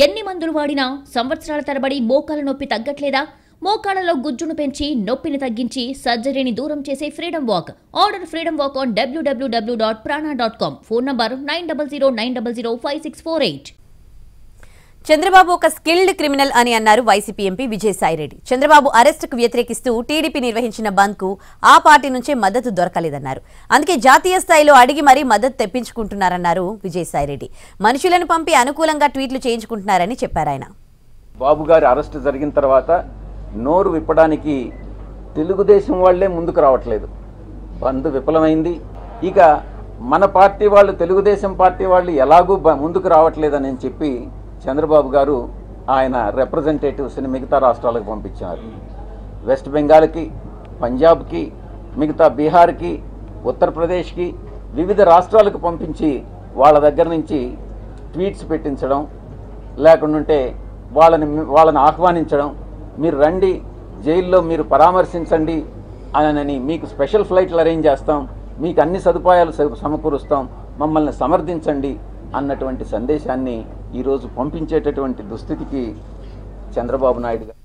ఎన్ని మందులు వాడినా సంవత్సరాల తరబడి మోకాల నొప్పి తగ్గట్లేదా? మోకాళ్ళలో గుజ్జును పెంచి నొప్పిని తగ్గించి సర్జరీని దూరం చేసే freedom walk. Order freedom walk on WWW dot Prana dot com phone number nine double zero nine double zero five six four eight. Chandrababu ఒక స్కిల్డ్ క్రిమినల్ అని అన్నారు వైసీపీ ఎంపీ విజయసాయిరెడ్డి. చంద్రబాబు అరెస్టుకు వ్యతిరేకిస్తూ టీడీపీ నిర్వహించిన బంద్కు ఆ పార్టీ నుంచే మద్దతు దొరకలేదన్నారు. అందుకే జాతీయ స్థాయిలో అడిగి మరీ మద్దతు తెప్పించుకుంటున్నారన్నారు విజయసాయిరెడ్డి. మనుషులను పంపి అనుకూలంగా ట్వీట్లు చేయించుకుంటున్నారని చెప్పారు ఆయన. బాబు గారి అరెస్ట్ జరిగిన తర్వాత నోరు విప్పడానికి తెలుగుదేశం వాళ్ళే ముందుకు రావట్లేదు. బంద్ విఫలమైంది. ఇక మన పార్టీ వాళ్ళు తెలుగుదేశం పార్టీ వాళ్ళు ఎలాగూ బ- ముందుకు రావట్లేదని చెప్పి చంద్రబాబు గారు ఆయన రిప్రజెంటేటివ్స్ని మిగతా రాష్ట్రాలకు పంపించారు. వెస్ట్ బెంగాల్కి పంజాబ్కి మిగతా బీహార్కి ఉత్తరప్రదేశ్కి వివిధ రాష్ట్రాలకు పంపించి వాళ్ళ దగ్గర నుంచి ట్వీట్స్ పెట్టించడం లేకుంటే వాళ్ళని వాళ్ళని ఆహ్వానించడం మీరు రండి జైల్లో మీరు పరామర్శించండి అని మీకు స్పెషల్ ఫ్లైట్లు అరేంజ్ చేస్తాం మీకు అన్ని సదుపాయాలు సమకూరుస్తాం మమ్మల్ని సమర్థించండి అన్నటువంటి సందేశాన్ని ఈరోజు పంపించేటటువంటి దుస్థితికి చంద్రబాబు నాయుడు గారు